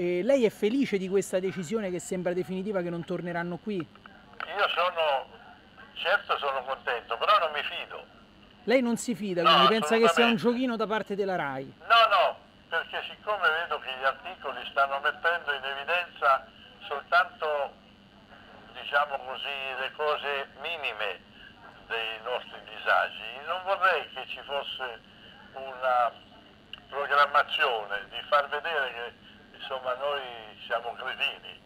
E lei è felice di questa decisione che sembra definitiva che non torneranno qui? Io sono, certo sono contento, però non mi fido. Lei non si fida, No, quindi pensa che sia un giochino da parte della RAI? No, no, perché siccome vedo che gli articoli stanno mettendo in evidenza soltanto, diciamo così, le cose minime dei nostri disagi, non vorrei che ci fosse una programmazione di far vedere che insomma noi siamo cretini.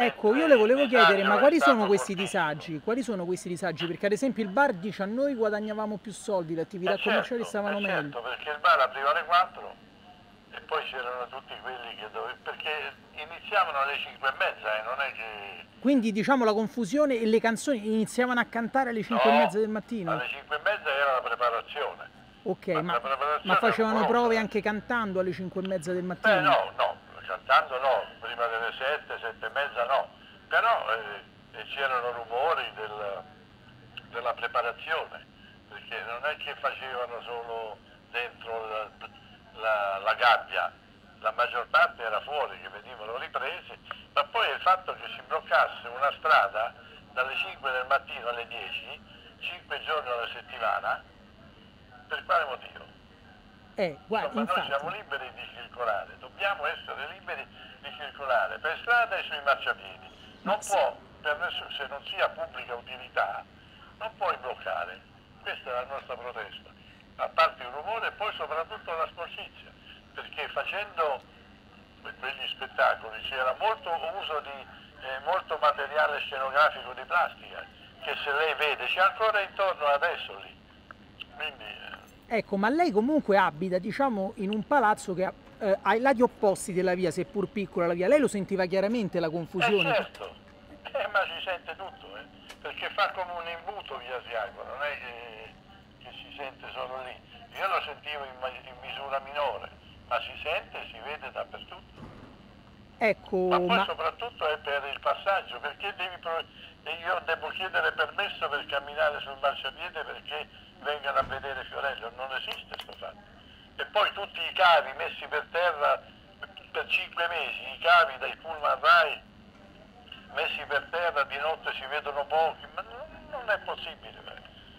Ecco, io le volevo chiedere, ma quali sono questi colpito. disagi? Quali sono questi disagi? Perché ad esempio il bar dice a noi guadagnavamo più soldi, le attività Eh commerciali certo, stavano eh meglio. certo, perché il bar apriva alle 4 e poi c'erano tutti quelli che dovevano... perché iniziavano alle 5 e mezza e non è che... Quindi diciamo la confusione e le canzoni iniziavano a cantare alle 5 e No, mezza del mattino? Alle 5 e mezza era la preparazione. Ok, ma ma, ma facevano prove anche cantando alle 5 e mezza del mattino? Beh no, no, cantando no, prima delle 7, 7 e mezza no, però eh, c'erano rumori del- della preparazione, perché non è che facevano solo dentro la, la- la gabbia, la maggior parte era fuori, che venivano ripresi, ma poi il fatto che si bloccasse una strada dalle 5 del mattino alle 10, 5 giorni alla settimana, per quale motivo? Eh, guarda, Insomma, noi siamo infatti, liberi di circolare, dobbiamo essere liberi di circolare per strada e sui marciapiedi. Non sì. può, per nessun- se non sia pubblica utilità, non puoi bloccare. Questa è la nostra protesta. A parte il rumore e poi soprattutto la sporcizia, perché facendo que- quegli spettacoli c'era molto uso di eh, molto materiale scenografico di plastica, che se lei vede c'è ancora intorno adesso lì. Quindi, eh, ecco, ma lei comunque abita, diciamo, in un palazzo che ha eh, ai lati opposti della via, seppur piccola la via. Lei lo sentiva chiaramente la Eh confusione? certo, eh, ma si sente tutto, eh, perché fa come un imbuto via Asiago, non è che, che si sente solo lì. Io lo sentivo in, in misura minore, ma si sente e si vede dappertutto. Ecco, Ma poi ma soprattutto è per il passaggio, perché devi io devo chiedere permesso per camminare sul marciapiede perché vengano a vedere Fiorello, non esiste questo fatto. E poi tutti i cavi messi per terra per cinque mesi, i cavi dai pullman Rai messi per terra, di notte si vedono pochi, ma non, non è possibile.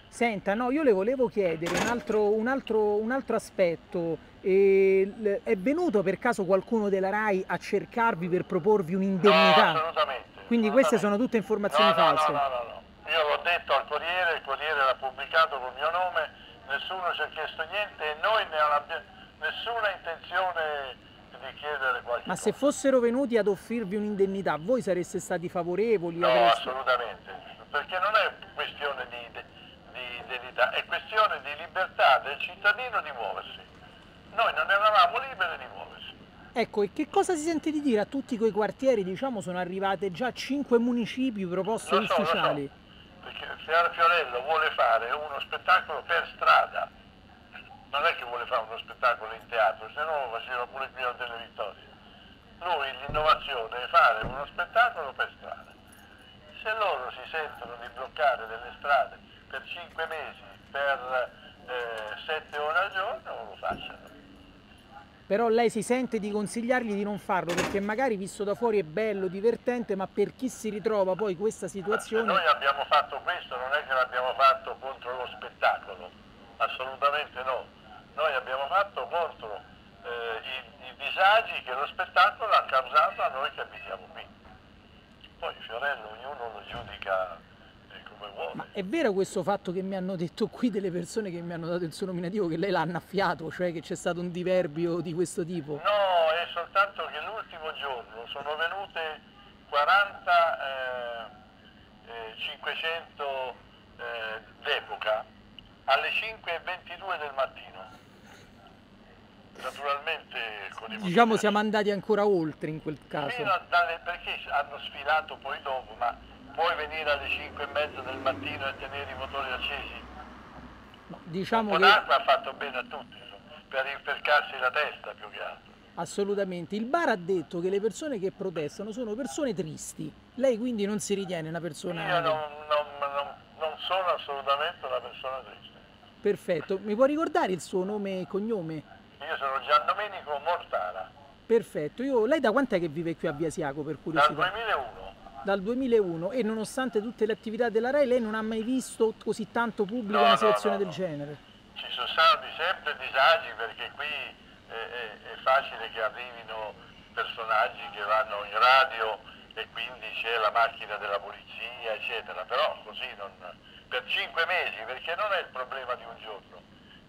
Senta, no, io le volevo chiedere un altro, un altro, un altro aspetto. Eh, è venuto per caso qualcuno della RAI a cercarvi per proporvi No, un'indennità? assolutamente. Quindi queste assolutamente. sono tutte informazioni no, no, false. No, no, no, no. Io l'ho detto al Corriere, il Corriere l'ha pubblicato col mio nome, nessuno ci ha chiesto niente e noi ne abbiamo nessuna intenzione di chiedere qualche Ma se cosa. fossero venuti ad offrirvi un'indennità, voi sareste stati favorevoli? No, Avreste- assolutamente, perché non è questione di, di identità, è questione di libertà del cittadino di muoversi. Noi non eravamo liberi di muoversi. Ecco, e che cosa si sente di dire a tutti quei quartieri? Diciamo sono arrivate già cinque municipi proposte Lo so, lo so. ufficiali. Perché Fiore Fiorello vuole fare uno spettacolo per strada, non è che vuole fare uno spettacolo in teatro, se no lo faceva pure qui a delle vittorie. Lui l'innovazione è fare uno spettacolo per strada. Se loro si sentono di bloccare delle strade per 5 mesi, per 7 ore al giorno, lo facciano. Però lei si sente di consigliargli di non farlo perché magari visto da fuori è bello, divertente, ma per chi si ritrova poi questa situazione... noi abbiamo fatto questo non è che l'abbiamo fatto contro lo spettacolo, assolutamente no. Noi abbiamo fatto contro eh, i, i disagi che lo spettacolo ha causato a noi che abitiamo qui. Poi Fiorello ognuno lo giudica eh. Ma è vero questo fatto che mi hanno detto qui delle persone che mi hanno dato il suo nominativo che lei l'ha annaffiato, cioè che c'è stato un diverbio di questo tipo? No, è soltanto che l'ultimo giorno sono venute 40 eh, eh, 500 eh, d'epoca alle 5.22 del mattino. Naturalmente con i Diciamo siamo andati ancora oltre in quel caso. Fino a- dalle- perché hanno sfilato poi dopo, ma puoi venire alle 5 e mezza del mattino e tenere i motori accesi? No, diciamo che ha fatto bene a tutti, per rinfrescarsi la testa più che altro. assolutamente. Il bar ha detto che le persone che protestano sono persone tristi. Lei quindi non si ritiene una persona... Io non, non- non- non sono assolutamente una persona triste. Perfetto. Mi può ricordare il suo nome e cognome? Io sono Gian Domenico Mortara. Perfetto. Io, lei da quant'è che vive qui a Via Siaco per Dal curiosità? 2001. Dal 2001 e nonostante tutte le attività della RAI lei non ha mai visto così tanto pubblico No, una situazione no, del no. genere? Ci sono stati sempre disagi perché qui è, è- è facile che arrivino personaggi che vanno in radio e quindi c'è la macchina della polizia, eccetera. Però così non, per cinque mesi, perché non è il problema di un giorno,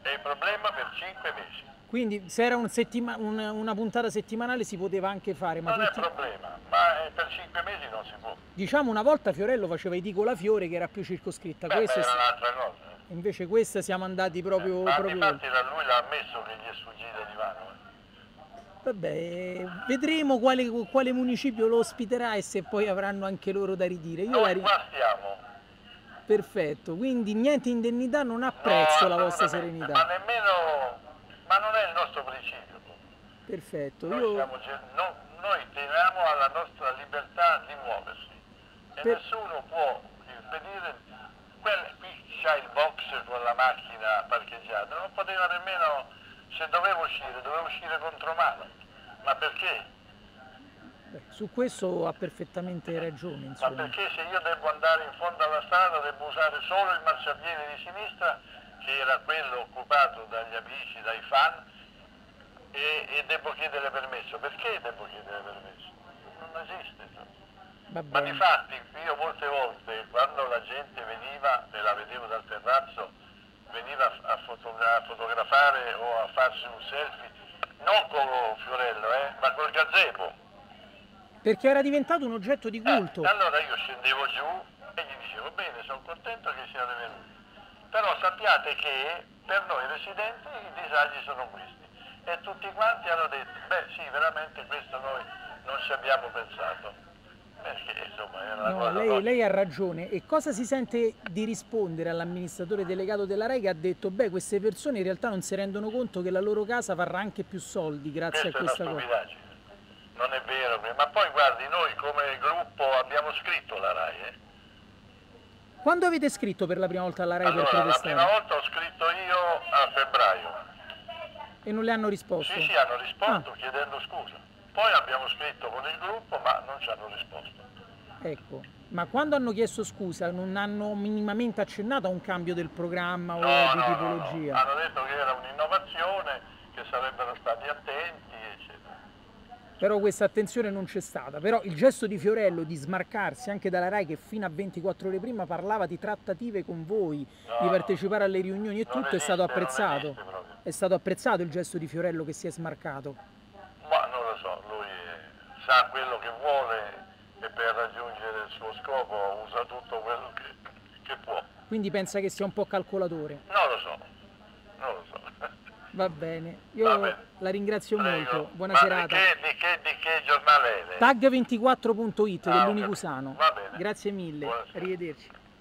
è il problema per cinque mesi. Quindi se era un settima- un- una puntata settimanale si poteva anche fare, ma Non è tutti- problema, ma eh, per cinque mesi non si può. diciamo una volta Fiorello faceva i Dico la Fiore che era più circoscritta, Beh, questa è- era un'altra cosa. eh. invece questa siamo andati proprio... ma proprio infatti da lui l'ha ammesso che gli è sfuggita di mano. eh. Vabbè, vedremo quale, quale municipio lo ospiterà e se poi avranno anche loro da ridire. Io la Noi ri- qua stiamo. Perfetto, quindi niente indennità, non apprezzo No, la vostra serenità. Ma nemmeno, ma non è il nostro principio. Perfetto, Noi, io siamo no- noi teniamo alla nostra libertà di muoversi e Per- nessuno può impedire. Quel, qui c'ha il box con la macchina parcheggiata, non poteva nemmeno, se dovevo uscire, dovevo uscire contro mano. Ma perché? beh, su questo ha perfettamente ragione, Ma insomma. perché se io devo andare in fondo alla strada devo usare solo il marciapiede di sinistra, che era quello occupato dagli amici, dai fan, e, e devo chiedere permesso. Perché devo chiedere permesso? Non esiste. Ma bene. difatti io molte volte quando la gente veniva, e la vedevo dal terrazzo, veniva a, fotogra- a fotografare o a farsi un selfie, non con Fiorello, eh, ma col gazebo. Perché era diventato un oggetto di culto. Eh, allora io scendevo giù e gli dicevo bene, sono contento che siate venuti. Però sappiate che per noi residenti i disagi sono questi. E tutti quanti hanno detto, beh sì, veramente questo noi non ci abbiamo pensato. Perché insomma era una No, cosa lei, lei ha ragione. E cosa si sente di rispondere all'amministratore delegato della RAI che ha detto, beh, queste persone in realtà non si rendono conto che la loro casa varrà anche più soldi grazie Questa a questa cosa. Non è vero, ma poi guardi, noi come gruppo abbiamo scritto la RAI. eh. Quando avete scritto per la prima volta alla RAI per Allora, la prima protestare? volta ho scritto io a febbraio. E non le hanno risposto? Sì, sì, hanno Ah. risposto chiedendo scusa. Poi abbiamo scritto con il gruppo, ma non ci hanno risposto. Ecco, ma quando hanno chiesto scusa non hanno minimamente accennato a un cambio del programma o No, di no, no, no. tipologia? Hanno detto che era un'innovazione, che sarebbero stati attenti. Però questa attenzione non c'è stata. Però il gesto di Fiorello di smarcarsi anche dalla RAI che fino a 24 ore prima parlava di trattative con voi, No, di no. partecipare alle riunioni e tutto è stato esiste, apprezzato. esiste. È stato apprezzato il gesto di Fiorello che si è smarcato. Ma non lo so, lui sa quello che vuole e per raggiungere il suo scopo usa tutto quello che, che può. Quindi pensa che sia un po' calcolatore. Non lo so, non lo so. Va bene, io Va bene. la ringrazio Prego. molto. Buona Ma serata. Di che, di che, di che giornale è? lei? Tag24.it Ah, dell'Unicusano. Grazie mille. Buonasera. Arrivederci.